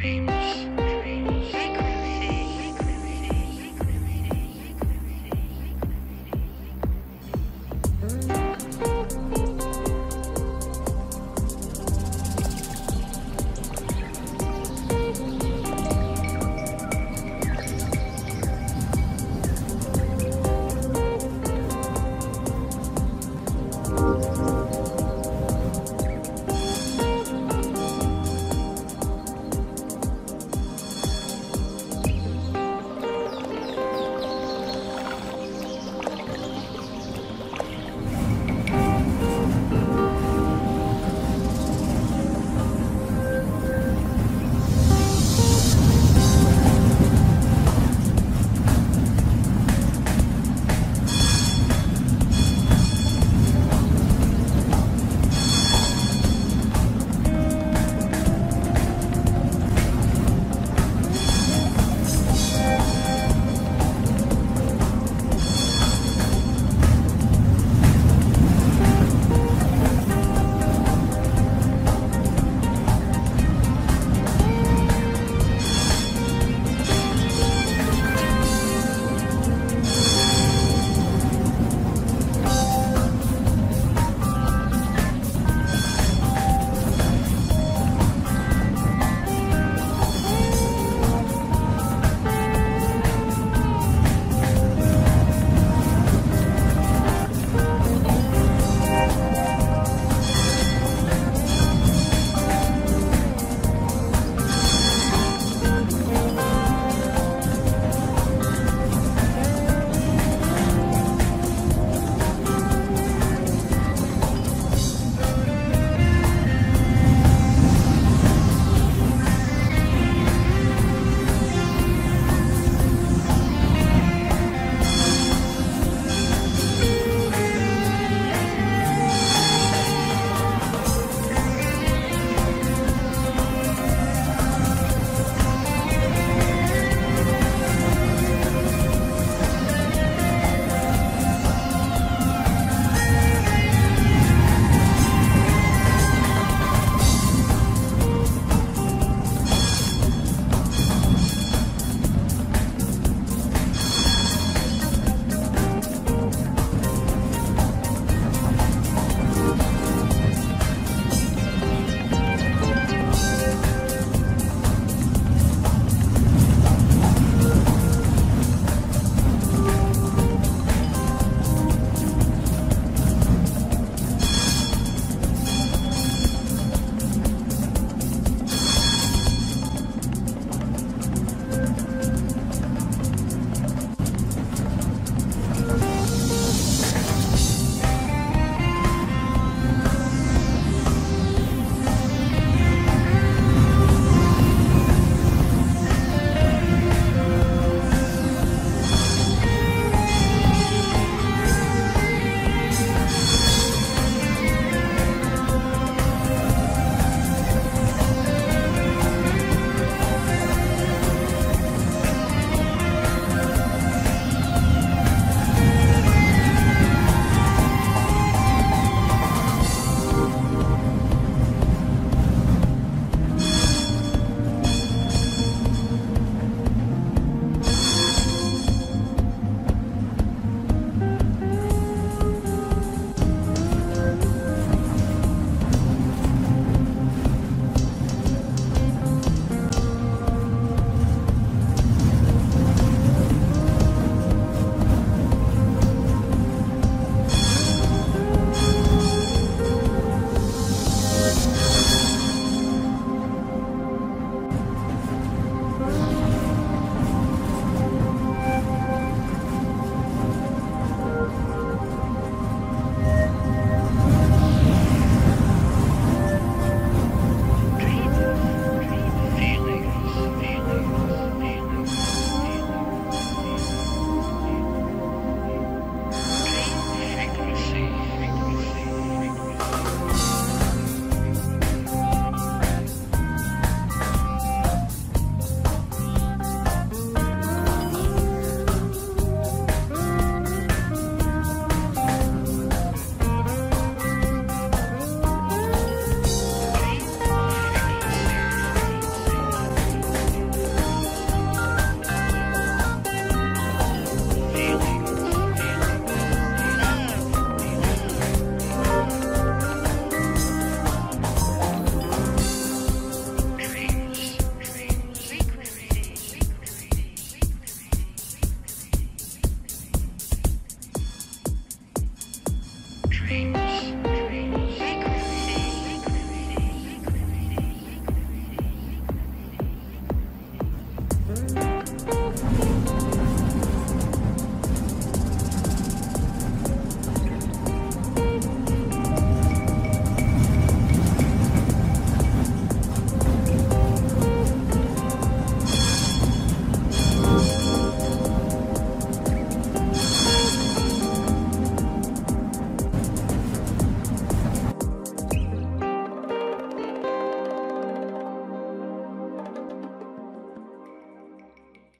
dreams.